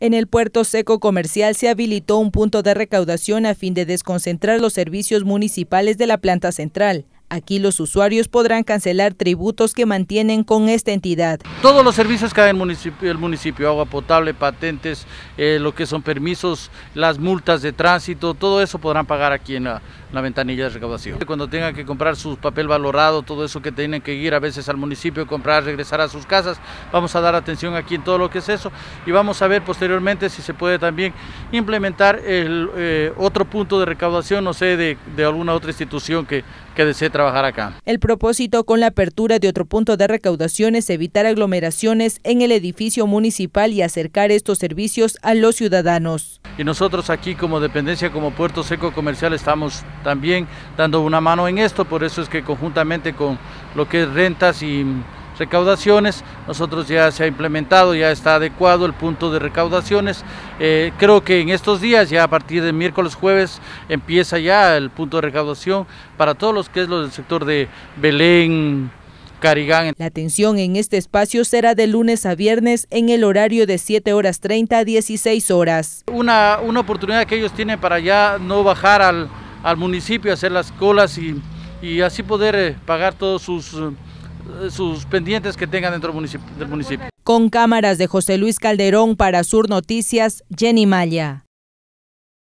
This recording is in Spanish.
En el puerto seco comercial se habilitó un punto de recaudación a fin de desconcentrar los servicios municipales de la planta central. Aquí los usuarios podrán cancelar tributos que mantienen con esta entidad. Todos los servicios que hay en el municipio, agua potable, patentes, eh, lo que son permisos, las multas de tránsito, todo eso podrán pagar aquí en la, la ventanilla de recaudación. Cuando tengan que comprar su papel valorado, todo eso que tienen que ir a veces al municipio, comprar, regresar a sus casas, vamos a dar atención aquí en todo lo que es eso y vamos a ver posteriormente si se puede también implementar el eh, otro punto de recaudación, no sé, de, de alguna otra institución que, que desee trabajar acá. El propósito con la apertura de otro punto de recaudación es evitar aglomeraciones en el edificio municipal y acercar estos servicios a los ciudadanos. Y nosotros aquí como dependencia, como Puerto Seco Comercial, estamos también dando una mano en esto, por eso es que conjuntamente con lo que es rentas y recaudaciones, nosotros ya se ha implementado, ya está adecuado el punto de recaudaciones. Eh, creo que en estos días, ya a partir de miércoles, jueves, empieza ya el punto de recaudación para todos los que es lo del sector de Belén, Carigán. La atención en este espacio será de lunes a viernes en el horario de 7 horas 30 a 16 horas. Una, una oportunidad que ellos tienen para ya no bajar al, al municipio, hacer las colas y, y así poder eh, pagar todos sus, eh, sus pendientes que tengan dentro del municipio. Con cámaras de José Luis Calderón para Sur Noticias, Jenny Maya.